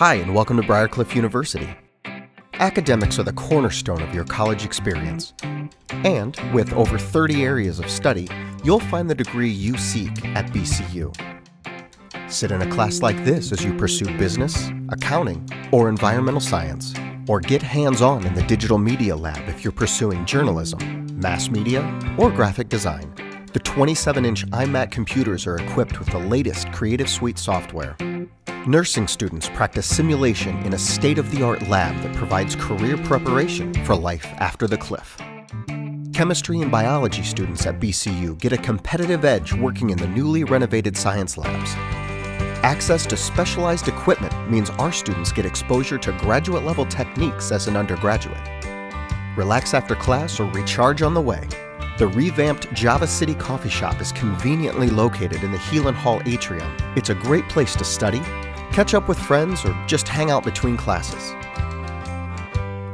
Hi, and welcome to Briar Cliff University. Academics are the cornerstone of your college experience. And with over 30 areas of study, you'll find the degree you seek at BCU. Sit in a class like this as you pursue business, accounting, or environmental science. Or get hands on in the digital media lab if you're pursuing journalism, mass media, or graphic design. The 27 inch iMac computers are equipped with the latest Creative Suite software. Nursing students practice simulation in a state of the art lab that provides career preparation for life after the cliff. Chemistry and biology students at BCU get a competitive edge working in the newly renovated science labs. Access to specialized equipment means our students get exposure to graduate level techniques as an undergraduate. Relax after class or recharge on the way the revamped Java City Coffee Shop is conveniently located in the Heelan Hall atrium. It's a great place to study, catch up with friends, or just hang out between classes.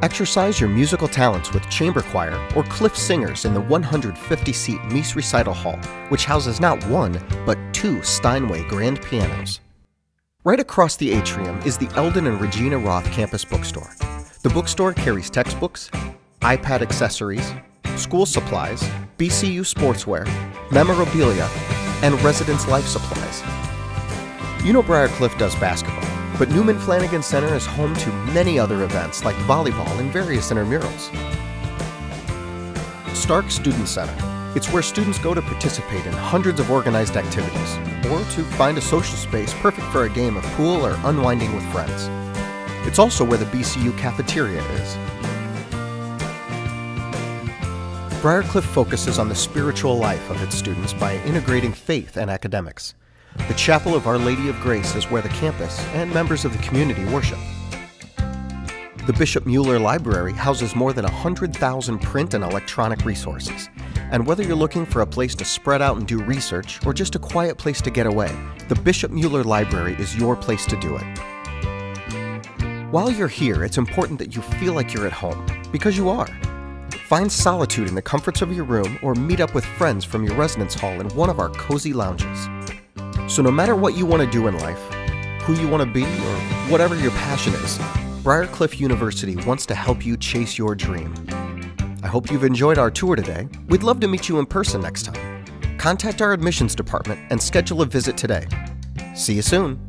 Exercise your musical talents with chamber choir or cliff singers in the 150 seat Mies Recital Hall, which houses not one, but two Steinway grand pianos. Right across the atrium is the Eldon and Regina Roth campus bookstore. The bookstore carries textbooks, iPad accessories, school supplies, BCU sportswear, memorabilia, and residence life supplies. You know Briar Cliff does basketball, but Newman Flanagan Center is home to many other events like volleyball and various intramurals. Stark Student Center. It's where students go to participate in hundreds of organized activities, or to find a social space perfect for a game of pool or unwinding with friends. It's also where the BCU cafeteria is, Briar Cliff focuses on the spiritual life of its students by integrating faith and academics. The Chapel of Our Lady of Grace is where the campus and members of the community worship. The Bishop Mueller Library houses more than 100,000 print and electronic resources. And whether you're looking for a place to spread out and do research or just a quiet place to get away, the Bishop Mueller Library is your place to do it. While you're here, it's important that you feel like you're at home, because you are. Find solitude in the comforts of your room or meet up with friends from your residence hall in one of our cozy lounges. So, no matter what you want to do in life, who you want to be, or whatever your passion is, Briar Cliff University wants to help you chase your dream. I hope you've enjoyed our tour today. We'd love to meet you in person next time. Contact our admissions department and schedule a visit today. See you soon.